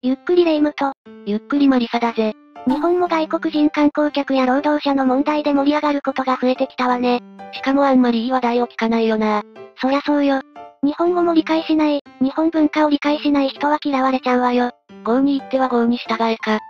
ゆっくりレ夢ムと、ゆっくりマリサだぜ。日本も外国人観光客や労働者の問題で盛り上がることが増えてきたわね。しかもあんまりいい話題を聞かないよな。そりゃそうよ。日本語も理解しない、日本文化を理解しない人は嫌われちゃうわよ。豪に言っては豪に従えか。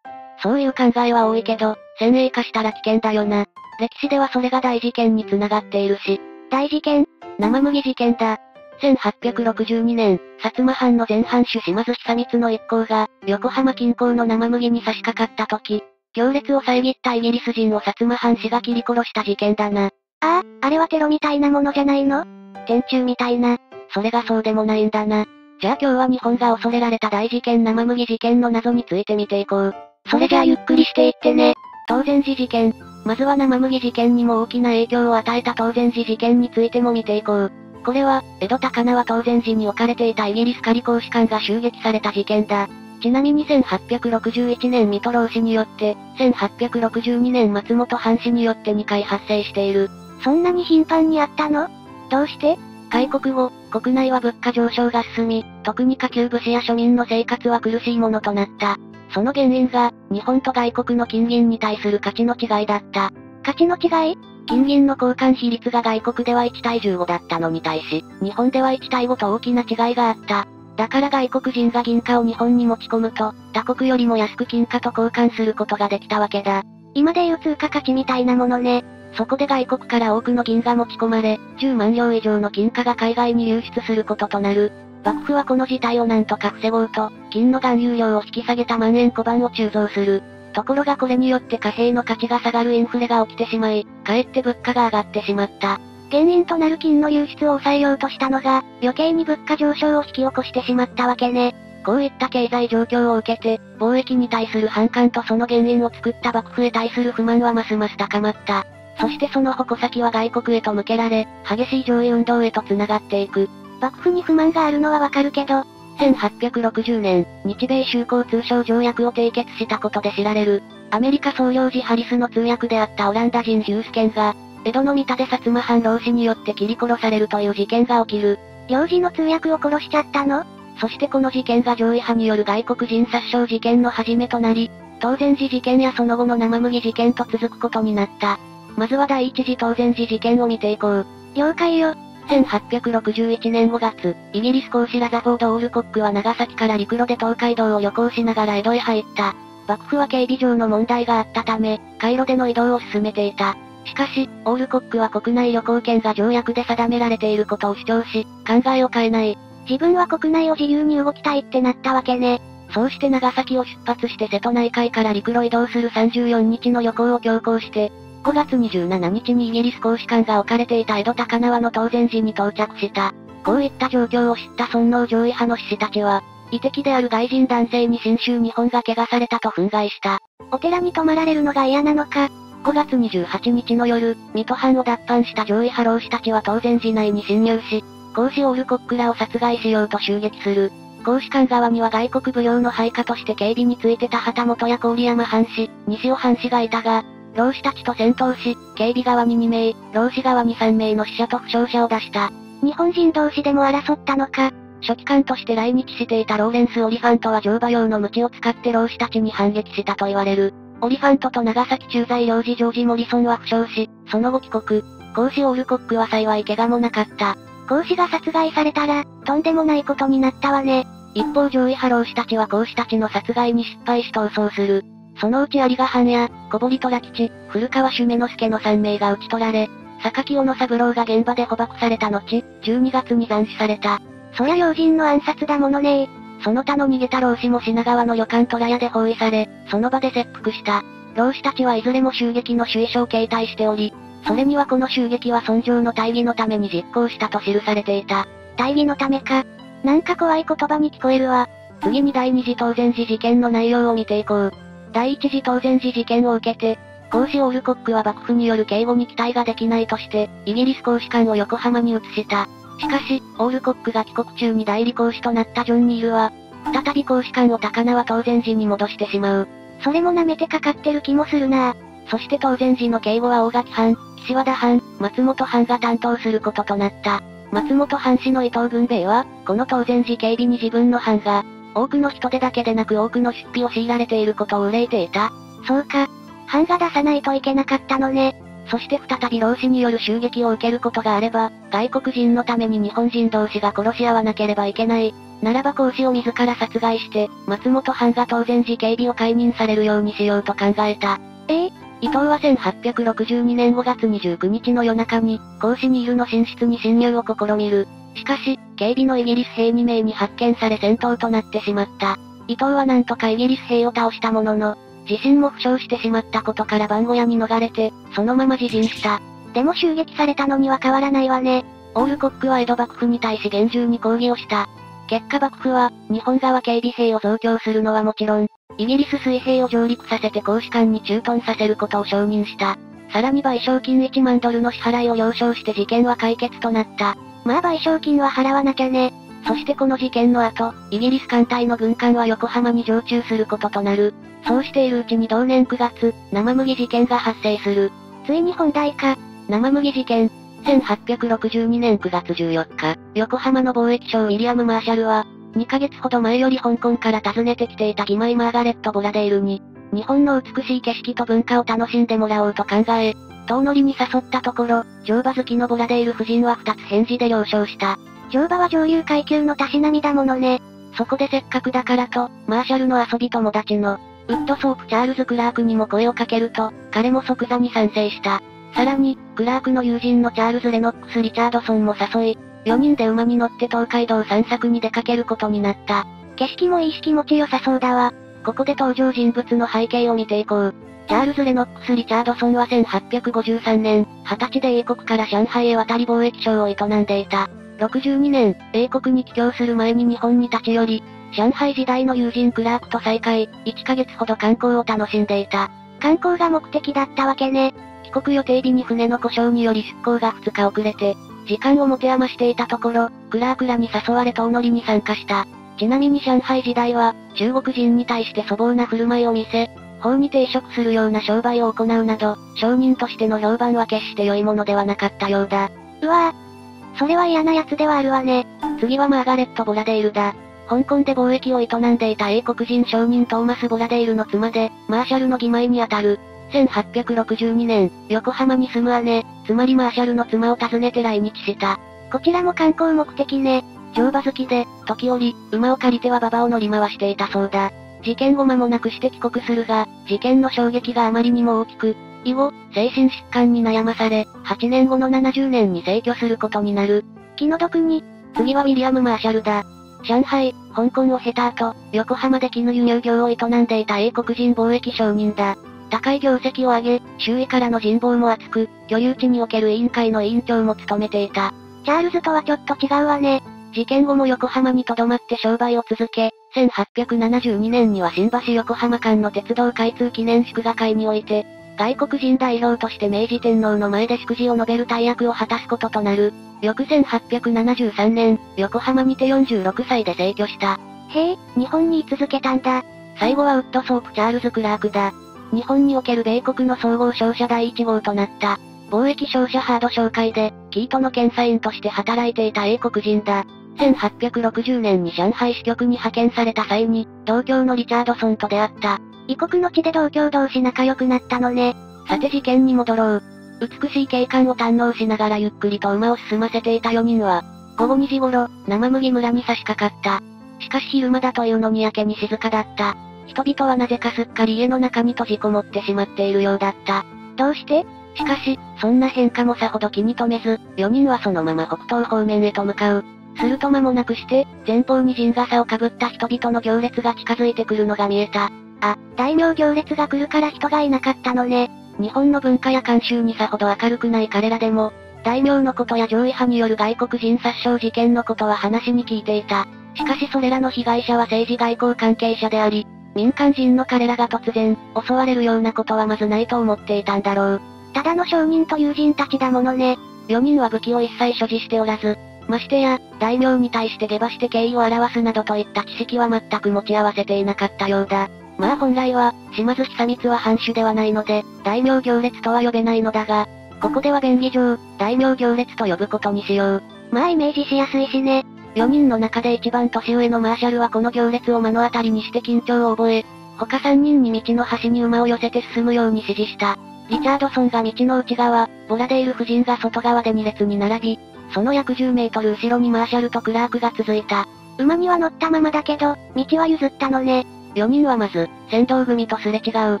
そういう考えは多いけど、先鋭化したら危険だよな。歴史ではそれが大事件に繋がっているし。大事件生麦事件だ。1862年、薩摩藩の前藩主島津久光の一行が、横浜近郊の生麦に差し掛かった時、行列を遮ったイギリス人を薩摩藩士が切り殺した事件だな。ああ、あれはテロみたいなものじゃないの？天中みたいな。それがそうでもないんだな。じゃあ今日は日本が恐れられた大事件生麦事件の謎について見ていこう。それじゃあゆっくりしていってね。当然寺事件。まずは生麦事件にも大きな影響を与えた当然寺事件についても見ていこう。これは、江戸高輪当然寺に置かれていたイギリス仮公使館が襲撃された事件だ。ちなみに1861年水戸老氏によって、1862年松本藩士によって2回発生している。そんなに頻繁にあったの？どうして？開国後、国内は物価上昇が進み、特に下級武士や庶民の生活は苦しいものとなった。その原因が、日本と外国の金銀に対する価値の違いだった。価値の違い？金銀の交換比率が外国では1対15だったのに対し、日本では1対5と大きな違いがあった。だから外国人が銀貨を日本に持ち込むと、他国よりも安く金貨と交換することができたわけだ。今でいう通貨価値みたいなものね。そこで外国から多くの銀が持ち込まれ、10万両以上の金貨が海外に流出することとなる。幕府はこの事態をなんとか防ごうと、金の含有量を引き下げた万円小判を鋳造する。ところがこれによって貨幣の価値が下がるインフレが起きてしまい、かえって物価が上がってしまった。原因となる金の流出を抑えようとしたのが、余計に物価上昇を引き起こしてしまったわけね。こういった経済状況を受けて、貿易に対する反感とその原因を作った幕府へ対する不満はますます高まった。そしてその矛先は外国へと向けられ、激しい上位運動へと繋がっていく。幕府に不満があるのはわかるけど、1860年、日米修好通商条約を締結したことで知られる、アメリカ総領事ハリスの通訳であったオランダ人ヒュースケンが、江戸の三田で薩摩藩老子によって切り殺されるという事件が起きる。領事の通訳を殺しちゃったの？そしてこの事件が上位派による外国人殺傷事件の始めとなり、当然寺事件やその後の生麦事件と続くことになった。まずは第一次当然寺事件を見ていこう。了解よ。1861年5月、イギリス公使ラザフォード・オールコックは長崎から陸路で東海道を旅行しながら江戸へ入った。幕府は警備上の問題があったため、海路での移動を進めていた。しかし、オールコックは国内旅行権が条約で定められていることを主張し、考えを変えない。自分は国内を自由に動きたいってなったわけね。そうして長崎を出発して瀬戸内海から陸路移動する34日の旅行を強行して、5月27日にイギリス公使館が置かれていた江戸高輪の当然寺に到着した。こういった状況を知った尊王上位派の志士たちは、遺敵である外人男性に新州日本が汚されたと憤慨した。お寺に泊まられるのが嫌なのか？5月28日の夜、水戸藩を脱藩した上位派老士たちは当然寺内に侵入し、公使オールコックらを殺害しようと襲撃する。公使館側には外国舞踊の配下として警備についてた旗本や郡山藩士、西尾藩士がいたが、老子たちと戦闘し、警備側に2名、老子側に3名の死者と負傷者を出した。日本人同士でも争ったのか。書記官として来日していたローレンス・オリファントは乗馬用の鞭を使って老子たちに反撃したと言われる。オリファントと長崎駐在領事ジョージ・モリソンは負傷し、その後帰国。講師オールコックは幸い怪我もなかった。講師が殺害されたら、とんでもないことになったわね。一方上位派老士たちは講師たちの殺害に失敗し逃走する。そのうち有賀藩や、小堀虎吉、古川主目之助の3名が討ち取られ、榊小野三郎が現場で捕獲された後、12月に斬首された。そりゃ要人の暗殺だものねその他の逃げた老子も品川の旅館虎屋で包囲され、その場で切腹した。老子たちはいずれも襲撃の主意書を携帯しており、それにはこの襲撃は尊上の大義のために実行したと記されていた。大義のためか。なんか怖い言葉に聞こえるわ。次に第二次当然寺事件の内容を見ていこう。第一次当然寺事件を受けて、公使オールコックは幕府による警護に期待ができないとして、イギリス公使館を横浜に移した。しかし、オールコックが帰国中に代理公使となったジョン・ニールは、再び公使館を高輪当然寺に戻してしまう。それも舐めてかかってる気もするなそして当然寺の警護は大垣藩、岸和田藩、松本藩が担当することとなった。松本藩士の伊藤軍兵衛は、この当然寺警備に自分の藩が、多くの人手だけでなく多くの出費を強いられていることを憂いていた。そうか。版が出さないといけなかったのね。そして再び老子による襲撃を受けることがあれば、外国人のために日本人同士が殺し合わなければいけない。ならば孔子を自ら殺害して、松本藩が当然自警備を解任されるようにしようと考えた。え？え伊藤は1862年5月29日の夜中に、孔子にいるの寝室に侵入を試みる。しかし、警備のイギリス兵2名に発見され戦闘となってしまった。伊藤はなんとかイギリス兵を倒したものの、自身も負傷してしまったことから番小屋に逃れて、そのまま自陣した。でも襲撃されたのには変わらないわね。オールコックは江戸幕府に対し厳重に抗議をした。結果幕府は、日本側警備兵を増強するのはもちろん、イギリス水兵を上陸させて公使館に駐屯させることを承認した。さらに賠償金1万ドルの支払いを了承して事件は解決となった。まあ賠償金は払わなきゃね。そしてこの事件の後、イギリス艦隊の軍艦は横浜に常駐することとなる。そうしているうちに同年9月、生麦事件が発生する。ついに本題か。生麦事件。1862年9月14日、横浜の貿易商ウィリアム・マーシャルは、2ヶ月ほど前より香港から訪ねてきていた義妹マーガレット・ボラデールに、日本の美しい景色と文化を楽しんでもらおうと考え、遠乗りに誘ったところ、乗馬好きのボラデール夫人は2つ返事で了承した。乗馬は上流階級のたしなみだものね。そこでせっかくだからと、マーシャルの遊び友達の、ウッドソープチャールズ・クラークにも声をかけると、彼も即座に賛成した。さらに、クラークの友人のチャールズ・レノックス・リチャードソンも誘い、4人で馬に乗って東海道散策に出かけることになった。景色もいいし気持ちよさそうだわ。ここで登場人物の背景を見ていこう。チャールズ・レノックス・リチャードソンは1853年、20歳で英国から上海へ渡り貿易商を営んでいた。62年、英国に帰郷する前に日本に立ち寄り、上海時代の友人クラークと再会、1ヶ月ほど観光を楽しんでいた。観光が目的だったわけね。帰国予定日に船の故障により出港が2日遅れて、時間を持て余していたところ、クラークらに誘われ遠乗りに参加した。ちなみに上海時代は、中国人に対して粗暴な振る舞いを見せ、法に抵触するような商売を行うなど、商人としての評判は決して良いものではなかったようだ。うわぁ、それは嫌な奴ではあるわね。次はマーガレット・ボラデールだ。香港で貿易を営んでいた英国人商人トーマス・ボラデールの妻で、マーシャルの義妹にあたる。1862年、横浜に住む姉、つまりマーシャルの妻を訪ねて来日した。こちらも観光目的ね。乗馬好きで、時折、馬を借りては馬場を乗り回していたそうだ。事件後間もなくして帰国するが、事件の衝撃があまりにも大きく、以後、精神疾患に悩まされ、8年後の70年に逝去することになる。気の毒に。次はウィリアム・マーシャルだ。上海、香港を経た後、横浜で絹輸入業を営んでいた英国人貿易商人だ。高い業績を上げ、周囲からの人望も厚く、居留地における委員会の委員長も務めていた。チャールズとはちょっと違うわね。事件後も横浜に留まって商売を続け、1872年には新橋横浜間の鉄道開通記念祝賀会において、外国人代表として明治天皇の前で祝辞を述べる大役を果たすこととなる。翌1873年、横浜にて46歳で逝去した。へえ、日本に居続けたんだ。最後はウッドソープチャールズ・クラークだ。日本における米国の総合商社第1号となった。貿易商社ハード商会で、キートの検査員として働いていた英国人だ。1860年に上海支局に派遣された際に、同郷のリチャードソンと出会った。異国の地で同郷同士仲良くなったのね。さて事件に戻ろう。美しい景観を堪能しながらゆっくりと馬を進ませていた4人は、午後2時頃、生麦村に差し掛かった。しかし昼間だというのにやけに静かだった。人々はなぜかすっかり家の中に閉じこもってしまっているようだった。どうして？しかし、そんな変化もさほど気に留めず、4人はそのまま北東方面へと向かう。すると間もなくして、前方に陣傘をかぶった人々の行列が近づいてくるのが見えた。あ、大名行列が来るから人がいなかったのね。日本の文化や慣習にさほど明るくない彼らでも、大名のことや上位派による外国人殺傷事件のことは話に聞いていた。しかしそれらの被害者は政治外交関係者であり、民間人の彼らが突然、襲われるようなことはまずないと思っていたんだろう。ただの商人と友人たちだものね。4人は武器を一切所持しておらず、ましてや、大名に対して下馬して敬意を表すなどといった知識は全く持ち合わせていなかったようだ。まあ本来は、島津久光は藩主ではないので、大名行列とは呼べないのだが、ここでは便宜上、大名行列と呼ぶことにしよう。まあイメージしやすいしね。4人の中で一番年上のマーシャルはこの行列を目の当たりにして緊張を覚え、他3人に道の端に馬を寄せて進むように指示した。リチャードソンが道の内側、ボラデール夫人が外側で2列に並び、その約10メートル後ろにマーシャルとクラークが続いた。馬には乗ったままだけど、道は譲ったのね。4人はまず、先導組とすれ違う。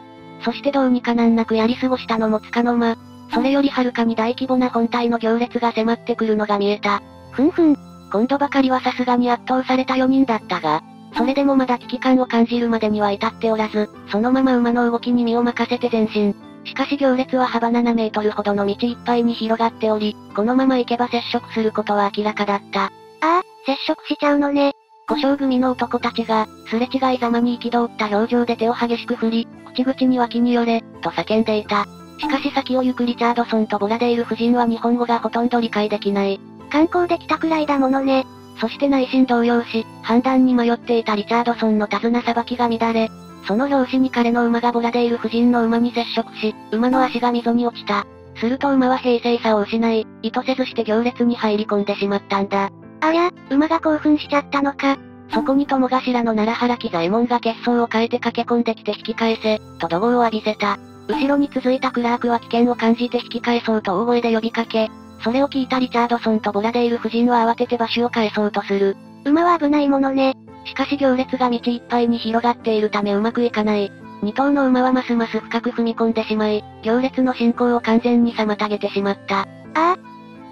そしてどうにか難なくやり過ごしたのも束の間。それよりはるかに大規模な本体の行列が迫ってくるのが見えた。ふんふん。今度ばかりはさすがに圧倒された4人だったが、それでもまだ危機感を感じるまでには至っておらず、そのまま馬の動きに身を任せて前進。しかし行列は幅7メートルほどの道いっぱいに広がっており、このまま行けば接触することは明らかだった。ああ、接触しちゃうのね。故障組の男たちが、すれ違いざまに憤った表情で手を激しく振り、口々に脇に寄れ、と叫んでいた。しかし先を行くリチャードソンとボラデール夫人は日本語がほとんど理解できない。観光できたくらいだものね。そして内心動揺し、判断に迷っていたリチャードソンの手綱さばきが乱れ、その拍子に彼の馬がボラデール夫人の馬に接触し、馬の足が溝に落ちた。すると馬は平静さを失い、意図せずして行列に入り込んでしまったんだ。ありゃ、馬が興奮しちゃったのか。そこに友頭の奈良原木左衛門が血相を変えて駆け込んできて引き返せ、と怒号を浴びせた。後ろに続いたクラークは危険を感じて引き返そうと大声で呼びかけ、それを聞いたリチャードソンとボラデール夫人は慌てて場所を変えそうとする。馬は危ないものね。しかし行列が道いっぱいに広がっているためうまくいかない。二頭の馬はますます深く踏み込んでしまい、行列の進行を完全に妨げてしまった。ああ。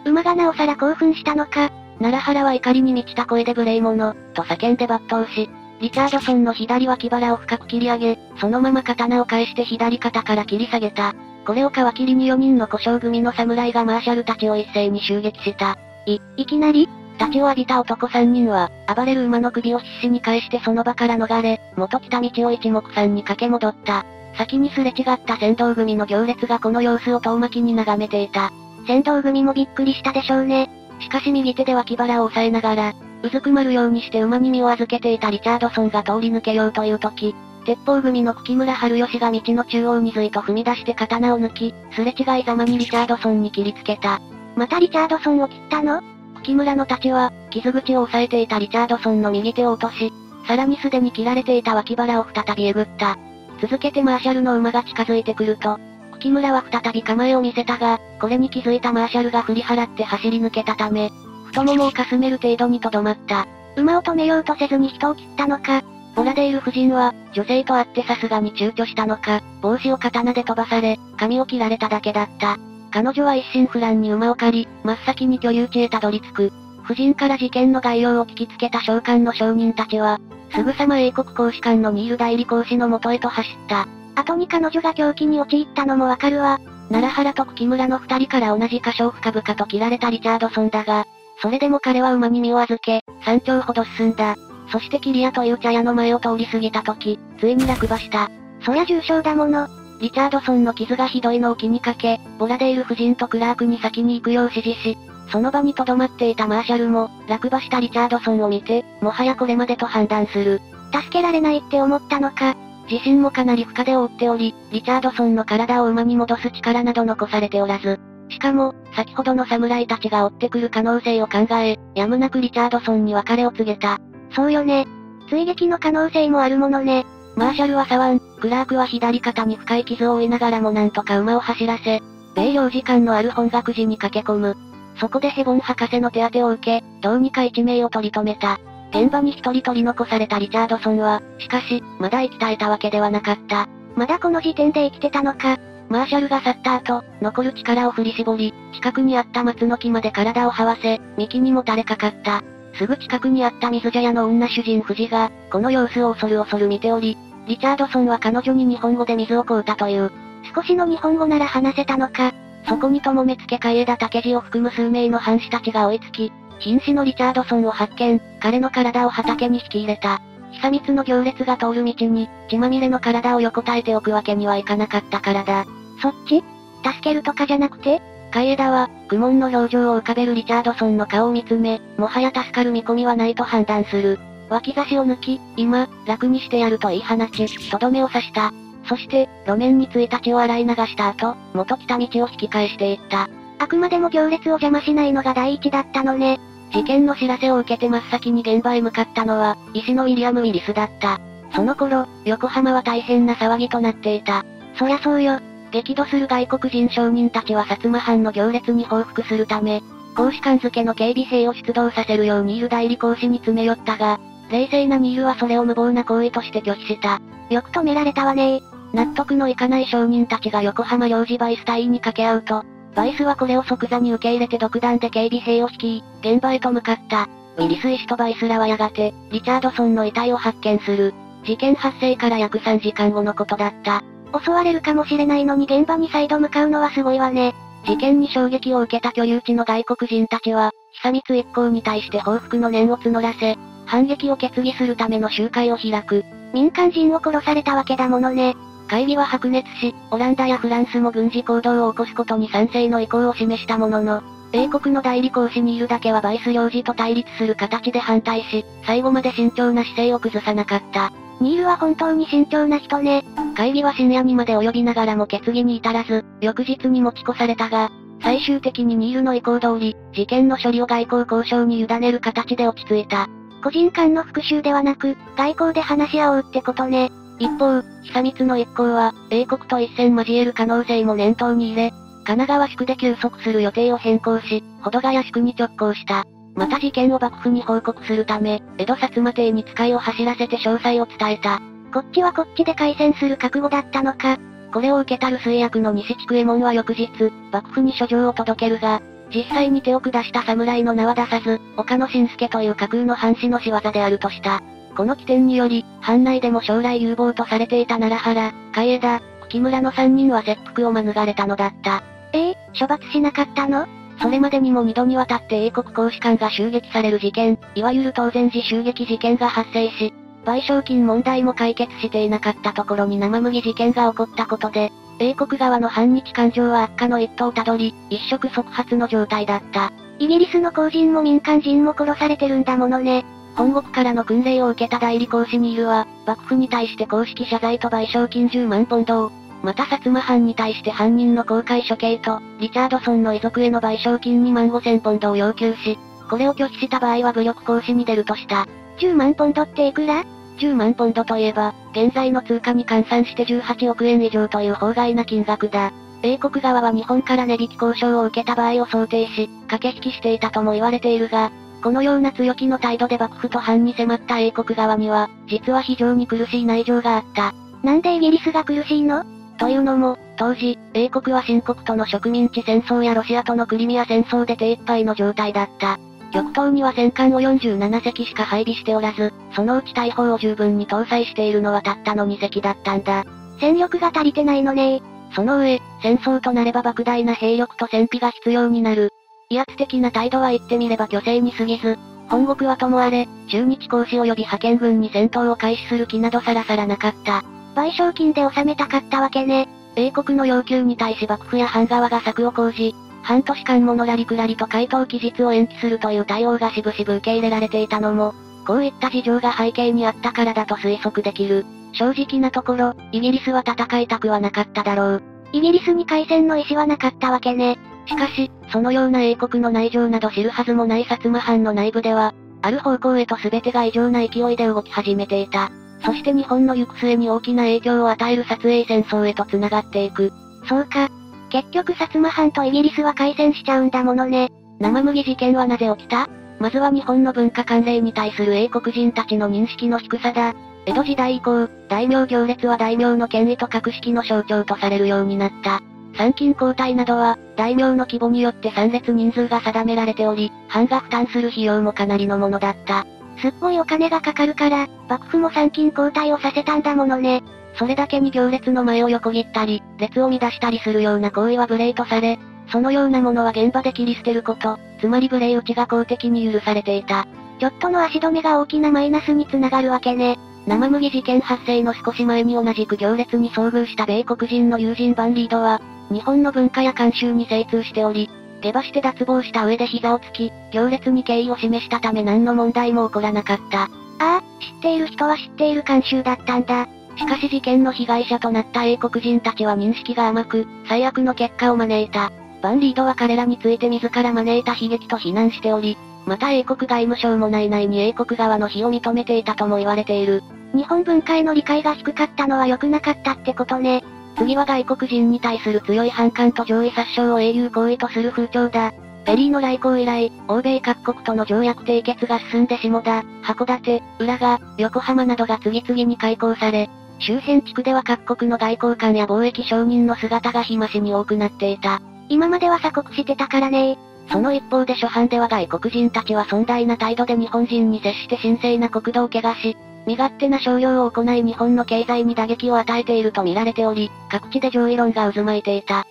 馬がなおさら興奮したのか。奈良原は怒りに満ちた声で無礼者、と叫んで抜刀し、リチャードソンの左脇腹を深く切り上げ、そのまま刀を返して左肩から切り下げた。これを皮切りに4人の故障組の侍がマーシャルたちを一斉に襲撃した。い、いきなり？立ちを浴びた男3人は、暴れる馬の首を必死に返してその場から逃れ、元来た道を一目散に駆け戻った。先にすれ違った先導組の行列がこの様子を遠巻きに眺めていた。先導組もびっくりしたでしょうね。しかし右手で脇腹を押さえながら、うずくまるようにして馬に身を預けていたリチャードソンが通り抜けようという時、鉄砲組の木村春吉が道の中央にずいと踏み出して刀を抜き、すれ違いざまにリチャードソンに切りつけた。またリチャードソンを切ったの？木村のたちは、傷口を押さえていたリチャードソンの右手を落とし、さらにすでに切られていた脇腹を再びえぐった。続けてマーシャルの馬が近づいてくると、木村は再び構えを見せたが、これに気づいたマーシャルが振り払って走り抜けたため、太ももをかすめる程度にとどまった。馬を止めようとせずに人を切ったのか。ボラデール夫人は、女性と会ってさすがに躊躇したのか、帽子を刀で飛ばされ、髪を切られただけだった。彼女は一心不乱に馬を借り、真っ先に居留地へたどり着く。夫人から事件の概要を聞きつけた召喚の証人たちは、すぐさま英国公使館のニール代理公使の元へと走った。後に彼女が狂気に陥ったのもわかるわ。奈良原と木村の二人から同じ箇所を深々と切られたリチャードソンだが、それでも彼は馬に身を預け、山頂ほど進んだ。そしてキリアという茶屋の前を通り過ぎた時、ついに落馬した。そりゃ重傷だもの。リチャードソンの傷がひどいのを気にかけ、ボラデール夫人とクラークに先に行くよう指示し、その場に留まっていたマーシャルも、落馬したリチャードソンを見て、もはやこれまでと判断する。助けられないって思ったのか。自身もかなり負荷で覆っており、リチャードソンの体を馬に戻す力など残されておらず、しかも、先ほどの侍たちが追ってくる可能性を考え、やむなくリチャードソンに別れを告げた。そうよね。追撃の可能性もあるものね。マーシャルは左腕、クラークは左肩に深い傷を負いながらもなんとか馬を走らせ、米領時間のある本学寺に駆け込む。そこでヘボン博士の手当てを受け、どうにか一命を取り留めた。現場に一人取り残されたリチャードソンは、しかし、まだ生き絶えたわけではなかった。まだこの時点で生きてたのか。マーシャルが去った後、残る力を振り絞り、近くにあった松の木まで体を這わせ、幹にも垂れかかった。すぐ近くにあった水茶屋の女主人富士が、この様子を恐る恐る見ており、リチャードソンは彼女に日本語で水をこうたという。少しの日本語なら話せたのか。そこにともめつけ海枝竹地を含む数名の藩士たちが追いつき、瀕死のリチャードソンを発見、彼の体を畑に引き入れた。久光の行列が通る道に、血まみれの体を横たえておくわけにはいかなかったからだ。そっち？助けるとかじゃなくて？海枝は、苦悶の表情を浮かべるリチャードソンの顔を見つめ、もはや助かる見込みはないと判断する。脇差しを抜き、今、楽にしてやると言い放ち、とどめを刺した。そして、路面についた血を洗い流した後、元来た道を引き返していった。あくまでも行列を邪魔しないのが第一だったのね。事件の知らせを受けて真っ先に現場へ向かったのは、医師のウィリアム・ウィリスだった。その頃、横浜は大変な騒ぎとなっていた。そりゃそうよ。激怒する外国人商人たちは薩摩藩の行列に報復するため、公使館付けの警備兵を出動させるようニール代理公使に詰め寄ったが、冷静なニールはそれを無謀な行為として拒否した。よく止められたわね納得のいかない商人たちが横浜領事バイス隊員に掛け合うと、バイスはこれを即座に受け入れて独断で警備兵を率い、現場へと向かった。ウィリス医師とバイスらはやがて、リチャードソンの遺体を発見する。事件発生から約3時間後のことだった。襲われるかもしれないのに現場に再度向かうのはすごいわね。事件に衝撃を受けた居留地の外国人たちは、久光一行に対して報復の念を募らせ、反撃を決議するための集会を開く。民間人を殺されたわけだものね。会議は白熱し、オランダやフランスも軍事行動を起こすことに賛成の意向を示したものの、英国の代理公使にいるだけはバイス領事と対立する形で反対し、最後まで慎重な姿勢を崩さなかった。ニールは本当に慎重な人ね。会議は深夜にまで及びながらも決議に至らず、翌日に持ち越されたが、最終的にニールの意向通り、事件の処理を外交交渉に委ねる形で落ち着いた。個人間の復讐ではなく、外交で話し合おうってことね。一方、久光の一行は、英国と一戦交える可能性も念頭に入れ、神奈川宿で休息する予定を変更し、保土ヶ谷宿に直行した。また事件を幕府に報告するため、江戸薩摩邸に使いを走らせて詳細を伝えた。こっちはこっちで開戦する覚悟だったのか。これを受けたる水役の西地区右衛門は翌日、幕府に書状を届けるが、実際に手を下した侍の名は出さず、岡野晋介という架空の藩士の仕業であるとした。この起点により、藩内でも将来有望とされていた奈良原、海枝、木村の3人は切腹を免れたのだった。ええー、処罰しなかったの？それまでにも2度にわたって英国公使館が襲撃される事件、いわゆる当然時襲撃事件が発生し、賠償金問題も解決していなかったところに生麦事件が起こったことで、英国側の反日感情は悪化の一途をたどり、一触即発の状態だった。イギリスの公人も民間人も殺されてるんだものね。本国からの訓練を受けた代理公使ニールは、幕府に対して公式謝罪と賠償金10万ポンドを、また薩摩藩に対して犯人の公開処刑と、リチャードソンの遺族への賠償金2万5000ポンドを要求し、これを拒否した場合は武力行使に出るとした。10万ポンドっていくら ?10 万ポンドといえば、現在の通貨に換算して18億円以上という法外な金額だ。英国側は日本から値引き交渉を受けた場合を想定し、駆け引きしていたとも言われているが、このような強気の態度で幕府と藩に迫った英国側には、実は非常に苦しい内情があった。なんでイギリスが苦しいの？というのも、当時、英国は新国との植民地戦争やロシアとのクリミア戦争で手一杯の状態だった。極東には戦艦を47隻しか配備しておらず、そのうち大砲を十分に搭載しているのはたったの2隻だったんだ。戦力が足りてないのねその上、戦争となれば莫大な兵力と戦費が必要になる。威圧的な態度は言ってみれば虚勢に過ぎず、本国はともあれ、中日公使及び派遣軍に戦闘を開始する気などさらさらなかった。賠償金で収めたかったわけね。英国の要求に対し幕府や藩側が策を講じ、半年間ものらりくらりと回答期日を延期するという対応がしぶしぶ受け入れられていたのも、こういった事情が背景にあったからだと推測できる。正直なところ、イギリスは戦いたくはなかっただろう。イギリスに開戦の意思はなかったわけね。しかし、そのような英国の内情など知るはずもない薩摩藩の内部では、ある方向へと全てが異常な勢いで動き始めていた。そして日本の行く末に大きな影響を与える撮影戦争へと繋がっていく。そうか。結局薩摩藩とイギリスは開戦しちゃうんだものね。生麦事件はなぜ起きた？まずは日本の文化関連に対する英国人たちの認識の低さだ。江戸時代以降、大名行列は大名の権威と格式の象徴とされるようになった。参勤交代などは、大名の規模によって参列人数が定められており、藩が負担する費用もかなりのものだった。すっごいお金がかかるから、幕府も参勤交代をさせたんだものね。それだけに行列の前を横切ったり、列を乱したりするような行為は無礼とされ、そのようなものは現場で切り捨てること、つまり無礼打ちが公的に許されていた。ちょっとの足止めが大きなマイナスにつながるわけね。生麦事件発生の少し前に同じく行列に遭遇した米国人の友人バンリードは、日本の文化や慣習に精通しており、下馬して脱帽した上で膝をつき、行列に敬意を示したため何の問題も起こらなかった。ああ、知っている人は知っている慣習だったんだ。しかし事件の被害者となった英国人たちは認識が甘く、最悪の結果を招いた。バンリードは彼らについて自ら招いた悲劇と非難しており、また英国外務省も内々に英国側の非を認めていたとも言われている。日本文化への理解が低かったのは良くなかったってことね。次は外国人に対する強い反感と上位殺傷を英雄行為とする風潮だ。ペリーの来航以来、欧米各国との条約締結が進んで下田、函館、浦賀、横浜などが次々に開港され、周辺地区では各国の外交官や貿易商人の姿が日増しに多くなっていた。今までは鎖国してたからねその一方で初版では外国人たちは尊大な態度で日本人に接して神聖な国土を汚し、身勝手な商用を行い日本の経済に打撃を与えていると見られており、各地で上位論が渦巻いていた。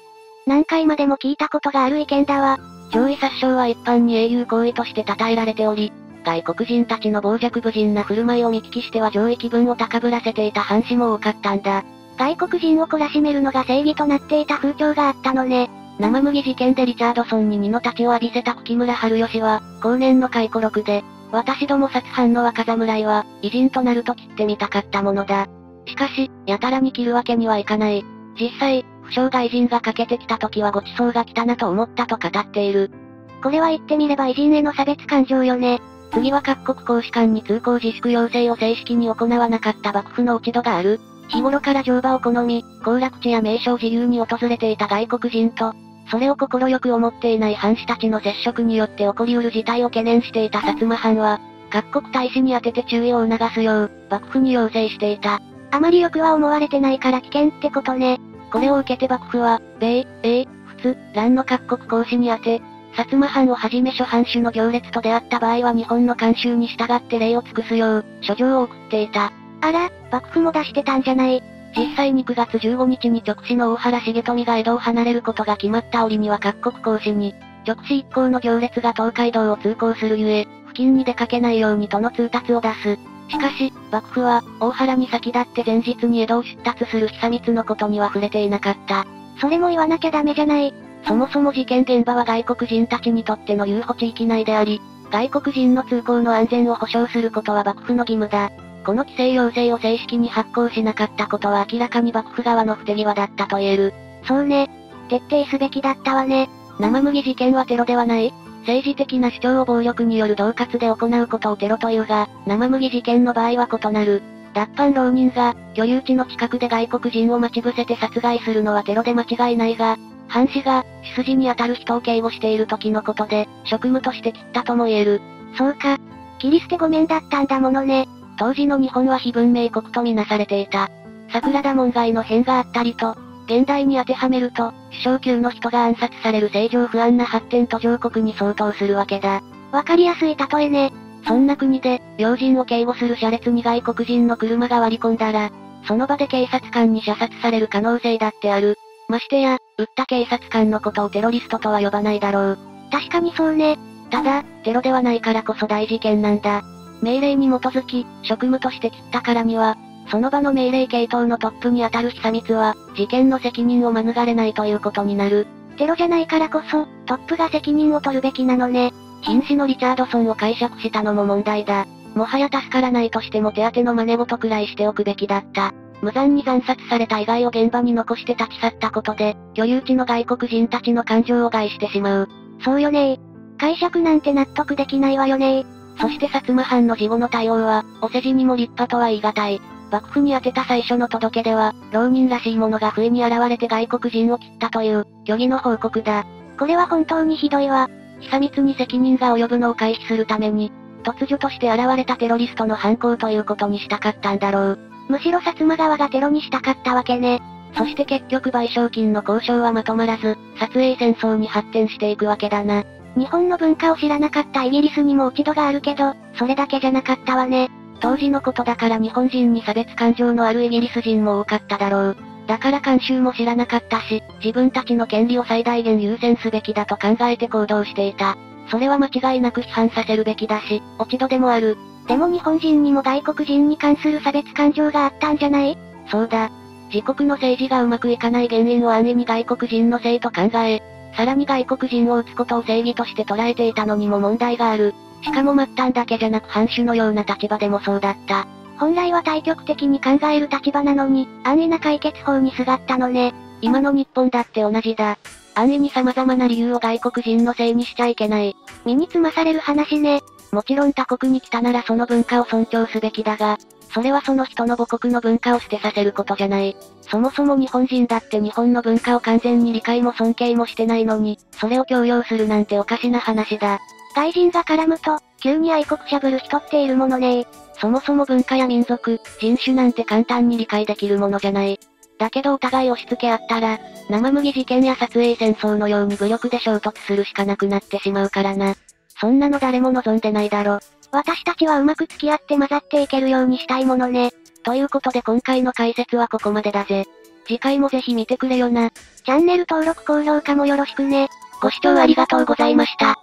何回までも聞いたことがある意見だわ。上位殺傷は一般に英雄行為として称えられており、外国人たちの傍若無人な振る舞いを見聞きしては上位気分を高ぶらせていた藩士も多かったんだ。外国人を懲らしめるのが正義となっていた風潮があったのね。生麦事件でリチャードソンに二の太刀を浴びせた木村春吉は、後年の回顧録で、私ども殺犯の若侍は、偉人となると切ってみたかったものだ。しかし、やたらに切るわけにはいかない。実際、不詳外人がかけてきた時はごちそうが来たなと思ったと語っている。これは言ってみれば偉人への差別感情よね。次は各国公使館に通行自粛要請を正式に行わなかった幕府の落ち度がある。日頃から乗馬を好み、行楽地や名所を自由に訪れていた外国人と、それを快く思っていない藩士たちの接触によって起こりうる事態を懸念していた薩摩藩は、各国大使に当てて注意を促すよう、幕府に要請していた。あまりよくは思われてないから危険ってことね。これを受けて幕府は、米、英、仏、蘭の各国公使に当て、薩摩藩をはじめ諸藩主の行列と出会った場合は日本の慣習に従って礼を尽くすよう、書状を送っていた。あら、幕府も出してたんじゃない。実際に9月15日に直使の大原重富が江戸を離れることが決まった折には各国公使に、直使一行の行列が東海道を通行するゆえ、付近に出かけないようにとの通達を出す。しかし、幕府は、大原に先立って前日に江戸を出立する久光のことには触れていなかった。それも言わなきゃダメじゃない。そもそも事件現場は外国人たちにとっての遊歩地域内であり、外国人の通行の安全を保障することは幕府の義務だ。この規制要請を正式に発行しなかったことは明らかに幕府側の不手際だったと言える。そうね。徹底すべきだったわね。生麦事件はテロではない政治的な主張を暴力による恫喝で行うことをテロというが、生麦事件の場合は異なる。脱藩浪人が、居留地の近くで外国人を待ち伏せて殺害するのはテロで間違いないが、藩士が、血筋に当たる人を警護している時のことで、職務として切ったとも言える。そうか。切り捨てごめんだったんだものね。当時の日本は非文明国とみなされていた。桜田門外の変があったりと、現代に当てはめると、首相級の人が暗殺される正常不安な発展途上国に相当するわけだ。わかりやすい例えね。そんな国で、要人を警護する車列に外国人の車が割り込んだら、その場で警察官に射殺される可能性だってある。ましてや、撃った警察官のことをテロリストとは呼ばないだろう。確かにそうね。ただ、テロではないからこそ大事件なんだ。命令に基づき、職務として切ったからには、その場の命令系統のトップに当たる久光は、事件の責任を免れないということになる。テロじゃないからこそ、トップが責任を取るべきなのね。瀕死のリチャードソンを解釈したのも問題だ。もはや助からないとしても手当の真似事くらいしておくべきだった。無残に惨殺された以外を現場に残して立ち去ったことで、居留地の外国人たちの感情を害してしまう。そうよね解釈なんて納得できないわよねそして薩摩藩の事後の対応は、お世辞にも立派とは言い難い。幕府に宛てた最初の届けでは、浪人らしい者が不意に現れて外国人を切ったという、虚偽の報告だ。これは本当にひどいわ。久光に責任が及ぶのを回避するために、突如として現れたテロリストの犯行ということにしたかったんだろう。むしろ薩摩側がテロにしたかったわけね。そして結局賠償金の交渉はまとまらず、撮影戦争に発展していくわけだな。日本の文化を知らなかったイギリスにも落ち度があるけど、それだけじゃなかったわね。当時のことだから日本人に差別感情のあるイギリス人も多かっただろう。だから慣習も知らなかったし、自分たちの権利を最大限優先すべきだと考えて行動していた。それは間違いなく批判させるべきだし、落ち度でもある。でも日本人にも外国人に関する差別感情があったんじゃない？そうだ。自国の政治がうまくいかない原因を安易に外国人のせいと考え、さらに外国人を撃つことを正義として捉えていたのにも問題がある。しかも末端だけじゃなく藩主のような立場でもそうだった。本来は対極的に考える立場なのに、安易な解決法にすがったのね。今の日本だって同じだ。安易に様々な理由を外国人のせいにしちゃいけない。身につまされる話ね。もちろん他国に来たならその文化を尊重すべきだが、それはその人の母国の文化を捨てさせることじゃない。そもそも日本人だって日本の文化を完全に理解も尊敬もしてないのに、それを強要するなんておかしな話だ。外人が絡むと、急に愛国者ぶる人っているものねそもそも文化や民族、人種なんて簡単に理解できるものじゃない。だけどお互い押し付け合ったら、生麦事件や撮影戦争のように武力で衝突するしかなくなってしまうからな。そんなの誰も望んでないだろ。私たちはうまく付き合って混ざっていけるようにしたいものね。ということで今回の解説はここまでだぜ。次回もぜひ見てくれよな。チャンネル登録高評価もよろしくね。ご視聴ありがとうございました。